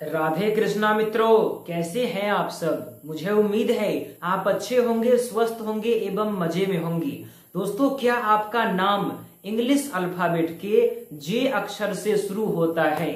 राधे कृष्णा मित्रों, कैसे हैं आप सब? मुझे उम्मीद है आप अच्छे होंगे, स्वस्थ होंगे एवं मज़े में होंगे। दोस्तों, क्या आपका नाम इंग्लिश अल्फ़ाबेट के जे अक्षर से शुरू होता है?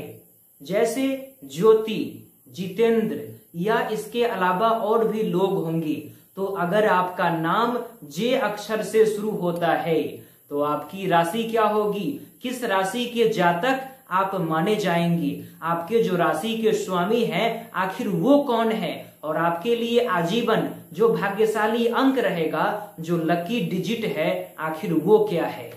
जैसे ज्योति, जितेंद्र या इसके अलावा और भी लोग होंगे। तो अगर आपका नाम जे अक्षर से शुरू होता है तो आपकी राशि क्या होगी? किस राशि के जातक आप माने जाएँगे। आपके जो राशि के स्वामी हैं, आखिर वो कौन है? और आपके लिए आजीवन जो भाग्यशाली अंक रहेगा, जो लकी डिजिट है, आखिर वो क्या है?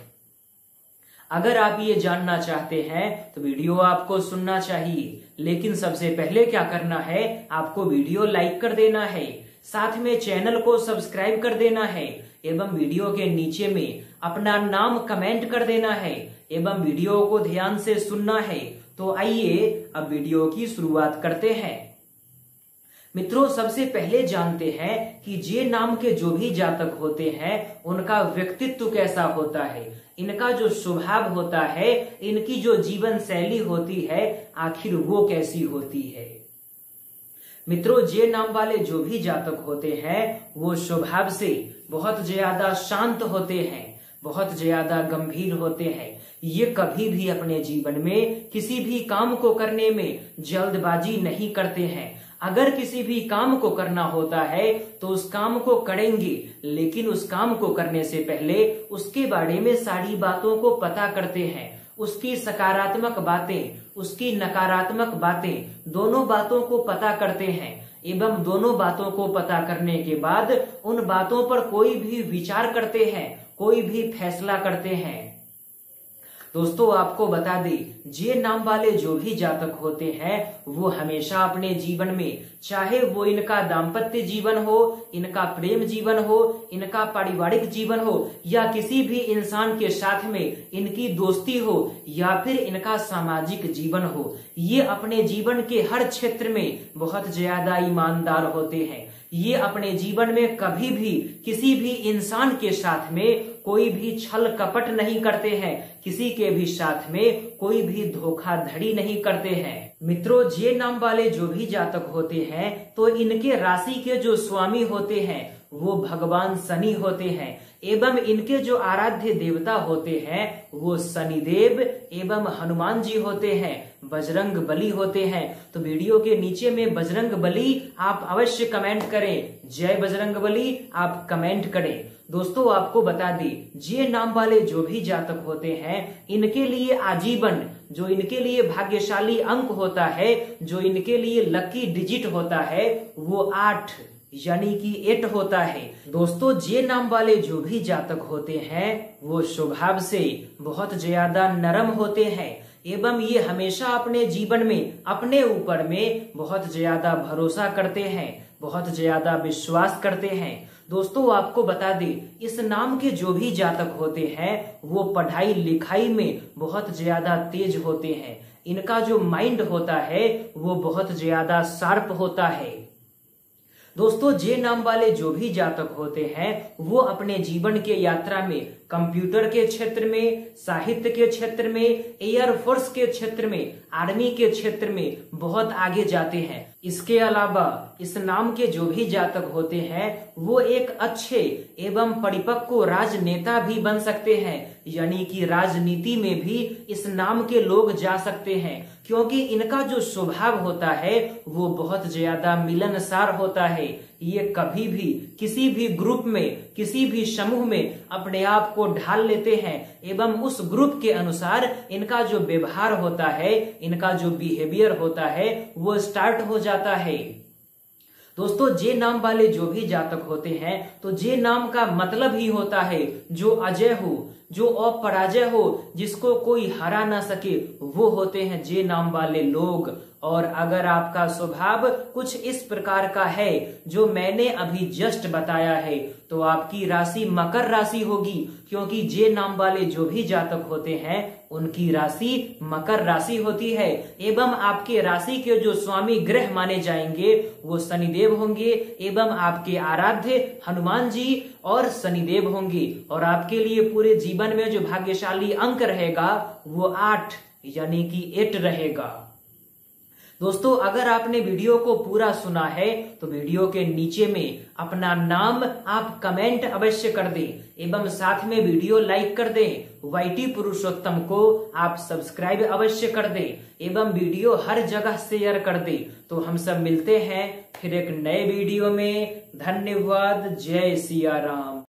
अगर आप ये जानना चाहते हैं तो वीडियो आपको सुनना चाहिए। लेकिन सबसे पहले क्या करना है, आपको वीडियो लाइक कर देना है। साथ में चैनल को सब्सक्राइब कर देना है। एवं वीडियो के नीचे में अपना नाम कमेंट कर देना है। एवं वीडियो को ध्यान से सुनना है तो आइए अब वीडियो की शुरुआत करते हैं। मित्रों, सबसे पहले जानते हैं कि जे नाम के जो भी जातक होते हैं, उनका व्यक्तित्व कैसा होता है, इनका जो स्वभाव होता है, इनकी जो जीवन शैली होती है, आखिर वो कैसी होती है। मित्रों, जे नाम वाले जो भी जातक होते हैं, वो स्वभाव से बहुत ज़्यादा शांत होते हैं, बहुत ज़्यादा गंभीर होते हैं ये कभी भी अपने जीवन में किसी भी काम को करने में जल्दबाजी नहीं करते हैं। अगर किसी भी काम को करना होता है तो उस काम को करेंगे, लेकिन उस काम को करने से पहले उसके बारे में सारी बातों को पता करते हैं। उसकी सकारात्मक बातें, उसकी नकारात्मक बातें, दोनों बातों को पता करते हैं। एवं दोनों बातों को पता करने के बाद उन बातों पर कोई भी विचार करते हैं, कोई भी फैसला करते हैं। दोस्तों, आपको बता दें, जे नाम वाले जो भी जातक होते हैं, वो हमेशा अपने जीवन में, चाहे वो इनका दाम्पत्य जीवन हो, इनका प्रेम जीवन हो, इनका पारिवारिक जीवन हो, या किसी भी इंसान के साथ में इनकी दोस्ती हो, या फिर इनका सामाजिक जीवन हो, ये अपने जीवन के हर क्षेत्र में बहुत ज़्यादा ईमानदार होते हैं। ये अपने जीवन में कभी भी किसी भी इंसान के साथ में कोई भी छल कपट नहीं करते हैं। किसी के भी साथ में कोई भी धोखाधड़ी नहीं करते हैं। मित्रों, जे नाम वाले जो भी जातक होते हैं तो इनके राशि के जो स्वामी होते हैं, वो भगवान शनि होते हैं, एवं इनके जो आराध्य देवता होते हैं, वो शनिदेव एवं हनुमान जी होते हैं, बजरंग बली होते हैं। तो वीडियो के नीचे में बजरंग बली, आप अवश्य कमेंट करें। जय बजरंग बली, आप कमेंट करें। दोस्तों, आपको बता दी, जे नाम वाले जो भी जातक होते हैं इनके लिए आजीवन, जो इनके लिए भाग्यशाली अंक होता है, जो इनके लिए लकी डिजिट होता है, वो आठ, यानी कि एट होता है। दोस्तों, जे नाम वाले जो भी जातक होते हैं, वो स्वभाव से बहुत ज़्यादा नरम होते हैं, एवं ये हमेशा अपने जीवन में, अपने ऊपर में बहुत ज़्यादा भरोसा करते हैं, बहुत ज़्यादा विश्वास करते हैं। दोस्तों, आपको बता दें, इस नाम के जो भी जातक होते हैं, वो पढ़ाई लिखाई में बहुत ज़्यादा तेज होते हैं। इनका जो माइंड होता है, वो बहुत ज़्यादा शार्प होता है। दोस्तों, जे नाम वाले जो भी जातक होते हैं, वो अपने जीवन के यात्रा में कंप्यूटर के क्षेत्र में, साहित्य के क्षेत्र में एयरफोर्स के क्षेत्र में आर्मी के क्षेत्र में बहुत आगे जाते हैं। इसके अलावा, इस नाम के जो भी जातक होते हैं, वो एक अच्छे एवं परिपक्व राजनेता भी बन सकते हैं। यानी कि राजनीति में भी इस नाम के लोग जा सकते हैं, क्योंकि इनका जो स्वभाव होता है, वो बहुत ज़्यादा मिलनसार होता है। ये कभी भी, किसी भी ग्रुप में, किसी भी समूह में अपने आप को ढाल लेते हैं, एवं उस ग्रुप के अनुसार इनका जो व्यवहार होता है, इनका जो बिहेवियर होता है, वो स्टार्ट हो जाता है। दोस्तों, जे नाम वाले जो भी जातक होते हैं तो जे नाम का मतलब ही होता है, जो अजय हो जो अपराजय हो, जिसको कोई हरा ना सके, वो होते हैं जे नाम वाले लोग। और अगर आपका स्वभाव कुछ इस प्रकार का है, जो मैंने अभी जस्ट बताया है तो आपकी राशि मकर राशि होगी, क्योंकि जे नाम वाले जो भी जातक होते हैं, उनकी राशि मकर राशि होती है। एवं आपके राशि के जो स्वामी ग्रह माने जाएँगे, वो शनिदेव होंगे, एवं आपके आराध्य हनुमान जी और शनिदेव होंगे। और आपके लिए पूरे जीवन में जो भाग्यशाली अंक रहेगा, वो आठ, यानी कि एट रहेगा। दोस्तों, अगर आपने वीडियो को पूरा सुना है तो वीडियो के नीचे में अपना नाम आप कमेंट अवश्य कर दें, एवं साथ में वीडियो लाइक कर दें। वाईटी पुरुषोत्तम को आप सब्सक्राइब अवश्य कर दें, एवं वीडियो हर जगह शेयर कर दें। तो हम सब मिलते हैं फिर एक नए वीडियो में। धन्यवाद, जय सिया राम।